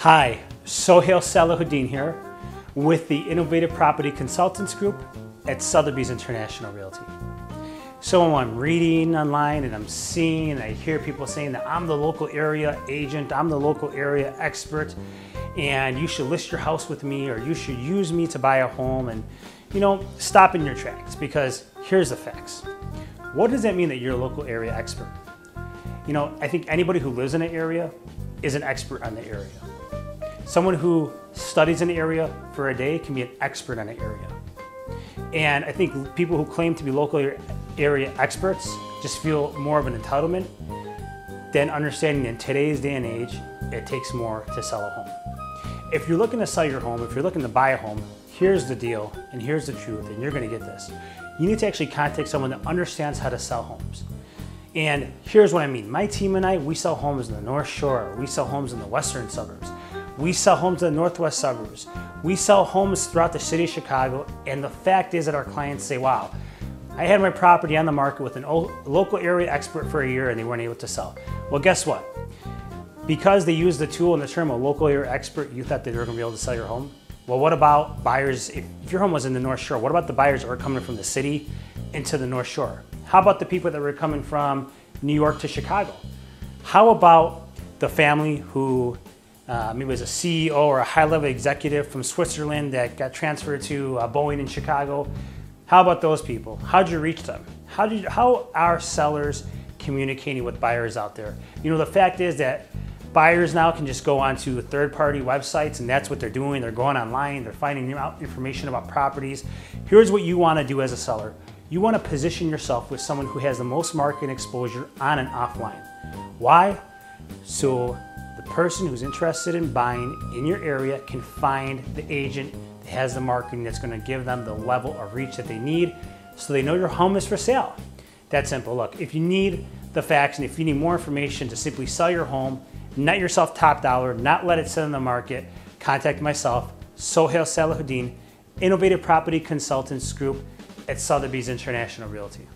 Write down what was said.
Hi, Sohail Salahuddin here with the Innovative Property Consultants Group at Sotheby's International Realty. So I'm reading online and I'm seeing and I hear people saying that I'm the local area agent, I'm the local area expert, and you should list your house with me or you should use me to buy a home and you know, stop in your tracks because here's the facts. What does that mean that you're a local area expert? You know, I think anybody who lives in an area is an expert on the area. Someone who studies an area for a day can be an expert on an area. And I think people who claim to be local area experts just feel more of an entitlement than understanding in today's day and age, it takes more to sell a home. If you're looking to sell your home, if you're looking to buy a home, here's the deal and here's the truth and you're gonna get this. You need to actually contact someone that understands how to sell homes. And here's what I mean. My team and I, we sell homes in the North Shore. We sell homes in the western suburbs. We sell homes in the northwest suburbs. We sell homes throughout the city of Chicago. And the fact is that our clients say, wow, I had my property on the market with a local area expert for a year and they weren't able to sell. Well, guess what? Because they used the tool and the term a local area expert, you thought they were gonna be able to sell your home? Well, what about buyers, if your home was in the North Shore, what about the buyers that were coming from the city into the North Shore? How about the people that were coming from New York to Chicago? How about the family who uh, maybe was a CEO or a high-level executive from Switzerland that got transferred to uh, Boeing in Chicago. How about those people? How did you reach them? How did you, how are sellers communicating with buyers out there? You know, the fact is that buyers now can just go onto third-party websites and that's what they're doing. They're going online, they're finding out information about properties. Here's what you want to do as a seller. You want to position yourself with someone who has the most market exposure on and offline. Why? So the person who's interested in buying in your area can find the agent that has the marketing that's going to give them the level of reach that they need so they know your home is for sale. That simple. Look, if you need the facts and if you need more information to simply sell your home, net yourself top dollar, not let it sit in the market, contact myself, Sohail Salahuddin, Innovative Property Consultants Group at Sotheby's International Realty.